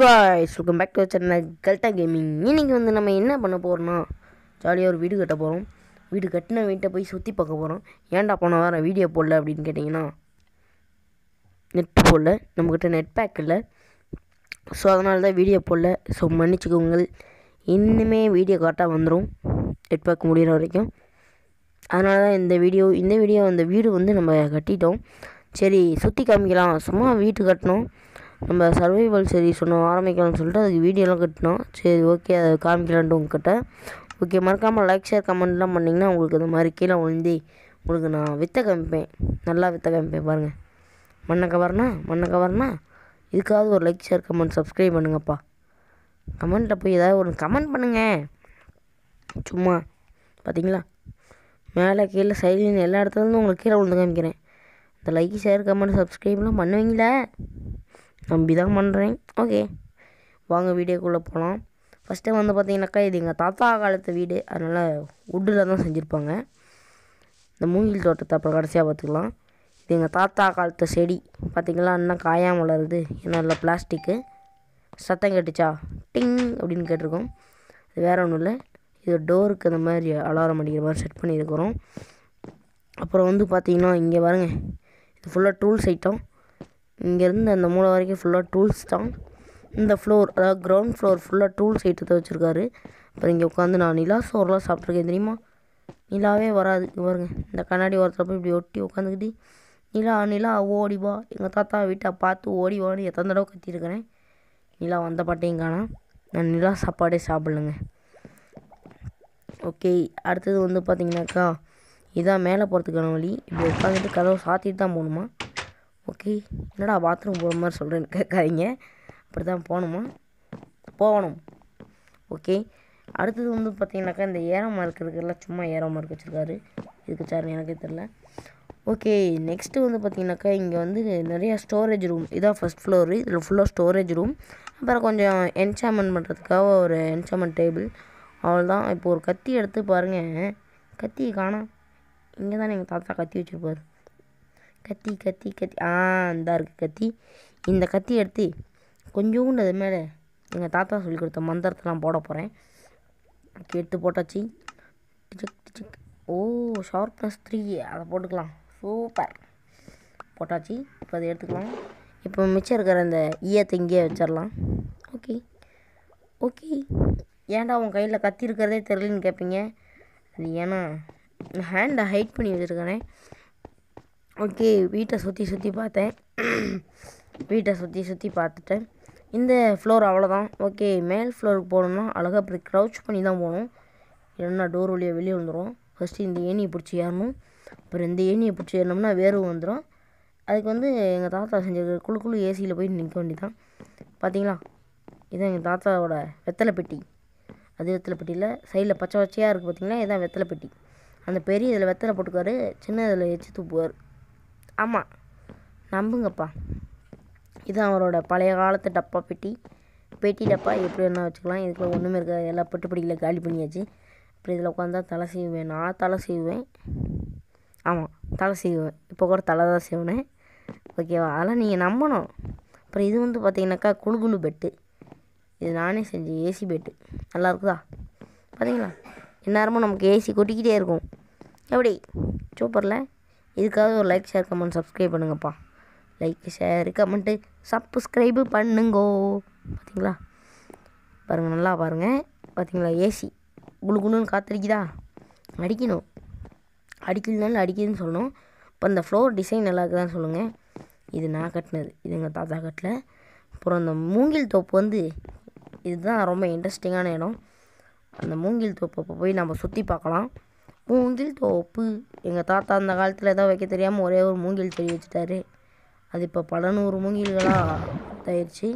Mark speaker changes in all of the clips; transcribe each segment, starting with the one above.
Speaker 1: Guys welcome back to channel Kalta Gaming இன்றைக்கி வந்து நம்ம என்ன பண்ண போகிறோம்னா ஜாலியாக ஒரு வீடு கட்ட போகிறோம் வீடு கட்டின வீட்டை போய் சுற்றி பார்க்க போகிறோம் ஏன்டா போன வாரம் வீடியோ போடல அப்படின்னு கேட்டிங்கன்னா நெட் போடல. நம்மக்கிட்ட நெட் பேக் இல்லை. ஸோ அதனால தான் வீடியோ போடல. ஸோ மன்னிச்சுக்கோங்க இன்னுமே வீடியோ கரெக்டாக வந்துடும் நெட் பேக் முடிகிற வரைக்கும். அதனால தான் இந்த வீடியோ இந்த வீடியோ அந்த வீடு வந்து நம்ம கட்டிட்டோம். சரி சுற்றி காமிக்கலாம். சும்மா வீட்டு கட்டினோம் நம்ம சர்வைவல் சரி சொன்னோம் ஆரம்பிக்கலாம்னு சொல்லிட்டு அதுக்கு வீடியோலாம் கட்டினோம். சரி ஓகே அதை காமிக்கலான்ட்டு உங்ககிட்ட. ஓகே மறக்காமல் லைக் ஷேர் கமெண்ட்லாம் பண்ணிங்கன்னா உங்களுக்கு இந்த மாதிரி கீழே விழுந்தி உங்களுக்கு நான் வித்த காமிப்பேன். நல்லா வித்த காமிப்பேன் பாருங்கள் மண்ணை கவர்னா மண்ணை கவர்னா இதுக்காவது ஒரு லைக் ஷேர் கமெண்ட் சப்ஸ்கிரைப் பண்ணுங்கப்பா. கமெண்ட்டில் போய் ஏதாவது ஒரு கமெண்ட் பண்ணுங்கள் சும்மா பார்த்தீங்களா மேலே கீழே சைட்லேருந்து எல்லா இடத்துலேருந்து உங்களுக்கு கீழே விழுந்து காமிக்கிறேன். இந்த லைக் ஷேர் கமெண்ட் சப்ஸ்கிரைப்லாம் பண்ணுவீங்களா? நம்பி தான் பண்ணுறேன் ஓகே வாங்க வீடியோக்குள்ளே போகலாம் ஃபஸ்ட்டு வந்து பார்த்திங்கனாக்கா இது எங்கள் தாத்தா காலத்து வீடு. அதனால் வுட்டில் தான் செஞ்சுருப்பாங்க. இந்த மூங்கில் தோட்டத்தை அப்புறம் கடைசியாக பார்த்துக்கலாம் இது எங்கள் தாத்தா காலத்து செடி. பார்த்தீங்களா இன்னும் காயாம வளருது. ஏன்னா இல்லை பிளாஸ்டிக்கு சத்தம் கேட்டுச்சா? டிங் அப்படின்னு கேட்டிருக்கோம். அது வேறு ஒன்றும் இல்லை. இது டோருக்கு அந்த மாதிரி அலாரம் அடிக்கிற மாதிரி செட் பண்ணியிருக்கிறோம். அப்புறம் வந்து பார்த்திங்கன்னா இங்கே பாருங்கள் இது ஃபுல்லாக டூல்ஸ் ஐட்டம் இங்கேருந்து அந்த மூளை வரைக்கும் ஃபுல்லாக டூல்ஸ் தான். இந்த ஃப்ளோர் அதாவது கிரவுண்ட் ஃப்ளோர் ஃபுல்லாக டூல்ஸ் ஐட்டத்தை வச்சுருக்காரு. அப்புறம் இங்கே உட்காந்து நான் நிலா சோறுலாம் சாப்பிட்ருக்கேன் தெரியுமா? நிலாவே வராது. பாருங்க. இந்த கண்ணாடி ஓரத்தில் போய் இப்படி ஒட்டி உட்காந்துக்கிட்டு நிலா நிலா ஓடிவா எங்கள் தாத்தா வீட்டை பார்த்து ஓடி வான்னு எத்தனை தடவை கத்திருக்கிறேன் நிலா வந்த பாட்டையும் காணா நான் நிலா சாப்பாடே சாப்பிட்லங்க. ஓகே அடுத்தது வந்து பார்த்திங்கனாக்கா இதான் மேலே போகிறதுக்கான வழி. இப்படி உட்காந்துட்டு கதவை சாத்திட்டு தான் போகணுமா? ஓகே. என்னடா பாத்ரூம் போகிற மாதிரி சொல்கிறேன்னு கேட்காதீங்க. அப்படி தான் போகணுமா? போகணும். ஓகே. அடுத்தது வந்து பார்த்தீங்கன்னாக்கா இந்த ஏரமாக இருக்கிறதுக்கெல்லாம் சும்மா ஏரமாக இருக்க வச்சுருக்காரு. இதுக்கு சார் எனக்கே தெரில ஓகே. நெக்ஸ்ட்டு வந்து பார்த்திங்கனாக்கா இங்கே வந்து நிறையா ஸ்டோரேஜ் ரூம் இதான் ஃபஸ்ட் ஃப்ளோரு இதில் ஃபுல்லாக ஸ்டோரேஜ் ரூம் அப்புறம் கொஞ்சம் என்சாமெண்ட் பண்ணுறதுக்காக ஒரு என்சாமெண்ட் டேபிள் அவ்வளோதான் இப்போ ஒரு கத்தி எடுத்து பாருங்கள் கத்தி காணோம். இங்கே தான் எங்கள் தாத்தா கத்தி வச்சுருப்பார். கத்தி கத்தி கத்தி. ஆ இந்த இருக்குது கத்தி. இந்த கத்தி எடுத்து கொஞ்சோண்டு அது மேலே எங்கள் தாத்தா சொல்லி கொடுத்த மந்திரத்தெல்லாம் போட போகிறேன் எடுத்து போட்டாச்சு. டிச்சிக் டிச்சிக். ஓ ஷார்ப்னஸ் த்ரீ அதை போட்டுக்கலாம். சூப்பர். போட்டாச்சு. இப்போ அதை எடுத்துக்கலாம். இப்போ மிச்சம் இருக்கிற அந்த ஈயத்தை இங்கேயே வச்சிடலாம். ஓகே. ஓகே. ஏன்டா உன் கையில் கத்தி இருக்கிறதே தெரியலன்னு கேட்பீங்க அது ஏன்னா ஹேண்டை ஹைட் பண்ணி வச்சுருக்கிறேன் ஓகே வீட்டை சுற்றி சுற்றி பார்த்தேன். வீட்டை சுற்றி சுற்றி பார்த்துட்டேன். இந்த ஃப்ளோர் அவ்வளோதான் ஓகே மேல் ஃப்ளோருக்கு போகணுன்னா அழகாக அப்படி க்ரௌச் பண்ணி தான் போகணும். இல்லைன்னா டோர் வழியாக வெளியே வந்துடும் ஃபஸ்ட்டு இந்த ஏணியை பிடிச்சி ஏறணும். அப்புறம் இந்த ஏணியை பிடிச்சி ஏறினோம்னா வேர்வு வந்துடும் அதுக்கு வந்து எங்கள் தாத்தா செஞ்ச குழு குழு ஏசியில் போய் நிற்க வேண்டிதான் பார்த்தீங்களா இதான் எங்கள் தாத்தாவோட வெத்தலை பெட்டி அது வெத்தலை பெட்டியில் சைடில் பச்சை பச்சையாக இருக்குது பார்த்தீங்களா இதான் வெத்தலை பெட்டி அந்த பெரிய இதில் வெத்தலை போட்டுக்குவார் சின்ன இதில் எச்சு துப்புவார் ஆமாம் நம்புங்கப்பா. இது அவரோட பழைய காலத்து டப்பா பெட்டி. பெட்டி டப்பா எப்படி வேணால் வச்சுக்கலாம். இதுக்குள்ள ஒன்றுமே இருக்காது. எல்லா பெட்டு பிடிக்கல காலி பண்ணியாச்சு. அப்புறம் இதில் உட்காந்தா தலை செய்வேன் நான் தலை செய்வேன் ஆமாம் தலை செய்வேன் இப்போ கூட தலை தான் செய்வேன் ஓகேவா? அதெல்லாம் நீங்கள் நம்பணும். அப்புறம் இது வந்து பார்த்தீங்கன்னாக்கா குழு பெட்டு. இது நானே செஞ்ச ஏசி பெட்டு. நல்லா இருக்குதா? பார்த்தீங்களா எந்நேரமும் நமக்கு ஏசி கொட்டிக்கிட்டே இருக்கும். எப்படி? சூப்பரில்? இதுக்காக ஒரு லைக் ஷேர் கமெண்ட் சப்ஸ்கிரைப் பண்ணுங்கப்பா. லைக் ஷேர் கமெண்ட்டு சப்ஸ்கிரைபு பண்ணுங்கோ. பார்த்தீங்களா பாருங்கள் நல்லா பாருங்கள் பார்த்தீங்களா ஏசி குழுகுணுன்னு குளுன்னு அடிக்கணும். அடிக்கலனாலும் அடிக்குதுன்னு சொல்லணும். இப்போ இந்த ஃப்ளோர் டிசைன் நல்லா இருக்குதான்னு சொல்லுங்கள் இது நான் கட்டினது. இது எங்கள் தாத்தா கட்டில அப்புறம் அந்த மூங்கில் தோப்பு வந்து இதுதான் ரொம்ப இன்ட்ரெஸ்டிங்கான இடம். அந்த மூங்கில் தோப்பை போய் நம்ம சுற்றி பார்க்கலாம். மூங்கில் தோப்பு. எங்கள் தாத்தா அந்த காலத்தில் ஏதோ வைக்க தெரியாமல் ஒரே ஒரு மூங்கில் செடி வச்சுட்டாரு. அது இப்போ பல நூறு மூங்கில்களாக இதாயிடுச்சு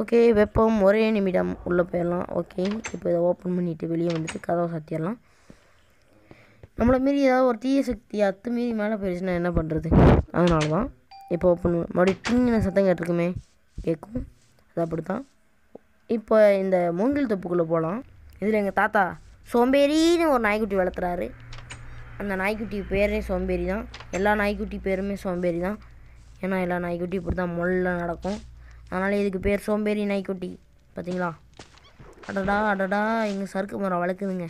Speaker 1: ஓகே வெப்பம் ஒரே நிமிடம் உள்ளே போயிடலாம். ஓகே இப்போ இதை ஓப்பன் பண்ணிவிட்டு வெளியே வந்துட்டு கதவை சாத்திடலாம். நம்மளை மீறி ஏதாவது ஒரு தீய சக்தி அத்து மீறி மேலே போயிடுச்சுன்னா என்ன பண்ணுறது அதனால தான் இப்போ ஓப்பன் மறுபடியும் டிங்கின சத்தம் கேட்டிருக்குமே. கேட்கும். அது அப்படி தான் இப்போ இந்த மூங்கில் தொப்புக்குள்ளே போகலாம் இதில் எங்கள் தாத்தா சோம்பேறின்னு ஒரு நாய்க்குட்டி வளர்த்துறாரு அந்த நாய்க்குட்டி பேரே சோம்பேறி தான். எல்லா நாய்க்குட்டி பேருமே சோம்பேறி தான். ஏன்னா எல்லா நாய்க்குட்டி இப்படி தான் முள்ள நடக்கும். அதனால் இதுக்கு பேர் சோம்பேறி நாய்க்குட்டி. பார்த்தீங்களா அடடா அடடா எங்கள் சறுக்கு மரம் வளர்க்குதுங்க.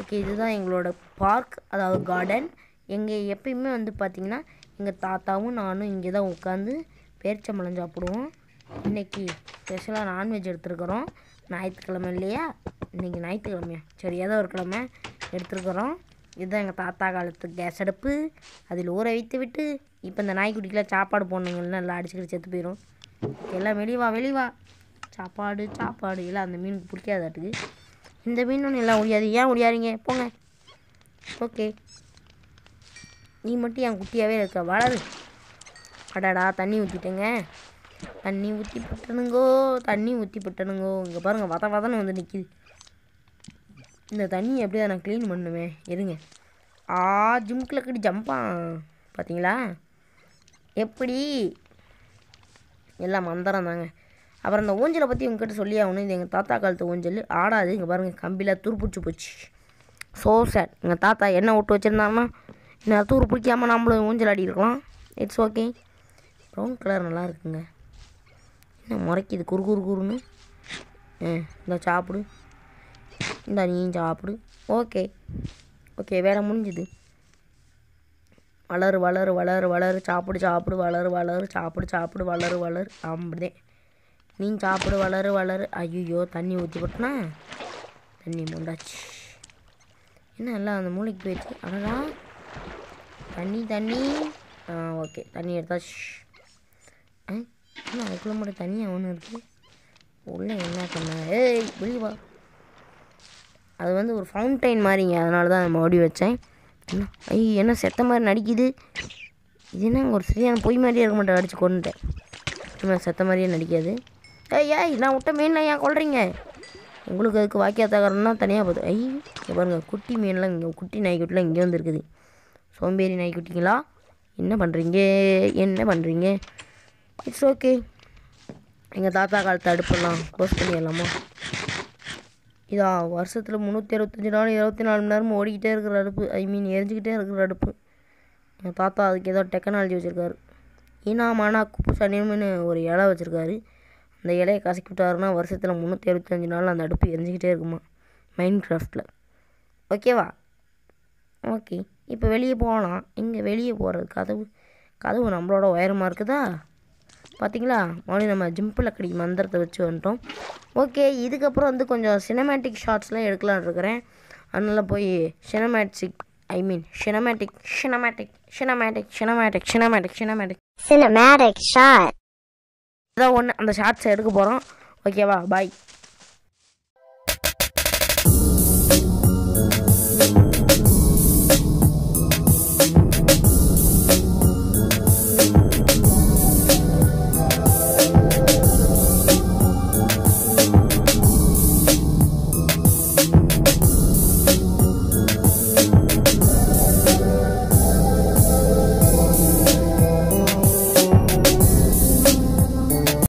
Speaker 1: ஓகே இதுதான் எங்களோட பார்க் அதாவது கார்டன் எங்கள் எப்பயுமே வந்து பார்த்திங்கன்னா எங்கள் தாத்தாவும் நானும் இங்கே தான் உட்காந்து பேரிச்சம்பழம் சாப்பிடுவோம். இன்றைக்கி ஸ்பெஷலாக நான்வெஜ் எடுத்துருக்குறோம். ஞாயிற்றுக்கிழமை இல்லையா? இன்றைக்கி ஞாயிற்றுக்கிழமையா? சரி ஏதோ ஒரு கிழமை எடுத்துருக்குறோம். இதுதான் எங்கள் தாத்தா காலத்து கேஸ் அடுப்பு. அதில் ஊற வைத்து விட்டு இப்போ இந்த நாய்க்குட்டிக்கெலாம் சாப்பாடு போடணுங்கன்னா எல்லாம் அடிச்சுக்கிட்டு செத்து போயிடும் எல்லாம் வெளிவா வெளிவா சாப்பாடு சாப்பாடு. எல்லாம் அந்த மீனுக்கு பிடிக்காதாட்டுக்கு. இந்த மீன் ஒன்று எல்லாம் முடியாது ஏன் முடியாதீங்க போங்க. ஓகே. நீ மட்டும் என் குட்டியாகவே இருக்க. வளரு. அடாடா தண்ணி ஊற்றிட்டேங்க தண்ணி ஊற்றி பட்டனுங்கோ தண்ணி ஊற்றி பட்டனுங்கோ இங்கே பாருங்கள் வத வதன்னு வந்து நிற்கிது இந்த தண்ணியை எப்படியா நான் க்ளீன் பண்ணுவேன்? இருங்க. ஆ ஜிம்கில் கட்டி ஜம்பான் பார்த்தீங்களா எப்படி? எல்லாம் மந்திரம் தாங்க. அப்புறம் இந்த ஊஞ்சலை பற்றி உங்ககிட்ட சொல்லி ஆகணும். இது எங்கள் தாத்தா காலத்து ஊஞ்சல். ஆடாது. இங்கே பாருங்கள் கம்பியில் துருப்பிடிச்சு போச்சு. ஸோ சேட் எங்கள் தாத்தா என்ன விட்டு வச்சுருந்தாங்கன்னா என்ன தூர் பிடிக்காமல் நம்மளும் ஊஞ்சல் ஆடி இருக்கலாம். இட்ஸ் ஓகே ப்ரௌன் கலர் நல்லா இருக்குங்க. என்ன முறைக்குது? குறு குறு குறுன்னு. ஆ இந்த சாப்பிடு. இந்த நீயும் சாப்பிடு ஓகே ஓகே வேலை முடிஞ்சுது. வளரு வளரு வளரு வளரு சாப்பிடு சாப்பிடு வளரு வளரு சாப்பிடு சாப்பிடு வளரு வளரு அப்படிதான் நீ சாப்பிடு வளரு வளரு. ஐயோ தண்ணி ஊற்றி போட்டனா? தண்ணி முண்டாச்சு. என்ன எல்லாம் அந்த மூளைக்கு போயிடுச்சு? அடடா. தண்ணி தண்ணி. ஆ ஓகே தண்ணி எடுத்தாச்சு. ஆ அதுக்குள்ளே மட்டும் தண்ணியாக ஒன்று இருக்குது உள்ளே என்ன பண்ண? ஏய் வெளியே வா. அது வந்து ஒரு ஃபவுண்டைன் மாதிரிங்க. அதனால தான் நம்ம ஓடி வச்சேன். ஐயோ ஐய் என்ன செத்த மாதிரி நடிக்குது? இது என்ன ஒரு சரியான பொய் மாதிரியே இருக்க மாட்டேன். அடித்து கொண்டுட்டேன் செத்த மாதிரியே நடிக்காது. ஏய் ஏய் நான் விட்ட மீன்லாம் ஏன் கொள்றீங்க உங்களுக்கு அதுக்கு வாக்கியா தகரம்னா தனியாக போகுது ஐ இங்க பாருங்க குட்டி மீன்லாம் இங்கே குட்டி நாய்க்குட்டிலாம் இங்கே வந்துருக்குது சோம்பேறி நாய்க்குட்டிங்களா? என்ன பண்ணுறீங்க என்ன பண்ணுறீங்க இட்ஸ் ஓகே எங்கள் தாத்தா காலத்து அடுப்பெல்லாம் க்ளோஸ் பண்ணிடலாமா? இதா வருஷத்தில் முந்நூற்றி அறுபத்தஞ்சி நாள் இருபத்தி நாலு மணி நேரமும் ஓடிக்கிட்டே இருக்கிற அடுப்பு. ஐ மீன் எரிஞ்சிக்கிட்டே இருக்கிற அடுப்பு. எங்கள் தாத்தா அதுக்கு ஏதோ டெக்னாலஜி வச்சுருக்காரு. ஈனா மானா குப்பு சனியம்னு ஒரு இலை வச்சுருக்காரு. அந்த இலையை கசக்கி விட்டாருன்னா வருஷத்தில் முந்நூற்றி அறுபத்தஞ்சி நாள் அந்த அடுப்பு எரிஞ்சிக்கிட்டே இருக்குமா? மைண்ட் கிராஃப்டில் ஓகேவா ஓகே இப்போ வெளியே போகலாம் இங்கே வெளியே போகிறது கதவு கதவு நம்மளோட உயரமாக இருக்குதா பார்த்தீங்களா மறுபடியும் நம்ம ஜிம்பிள் அக்கடி மந்திரத்தை வச்சு வந்துட்டோம். ஓகே இதுக்கப்புறம் வந்து கொஞ்சம் சினமேட்டிக் ஷார்ட்ஸ்லாம் எடுக்கலான்னு இருக்கிறேன். அதனால் போய் சினமேட்டிக் ஐ மீன் சினமேட்டிக் சினமேட்டிக் சினமேட்டிக் சினமேட்டிக் சினமேட்டிக் சினமேட்டிக்
Speaker 2: Cinematic shot.
Speaker 1: ஏதோ ஒன்று அந்த ஷார்ட்ஸை எடுக்க போகிறோம் ஓகேவா பாய்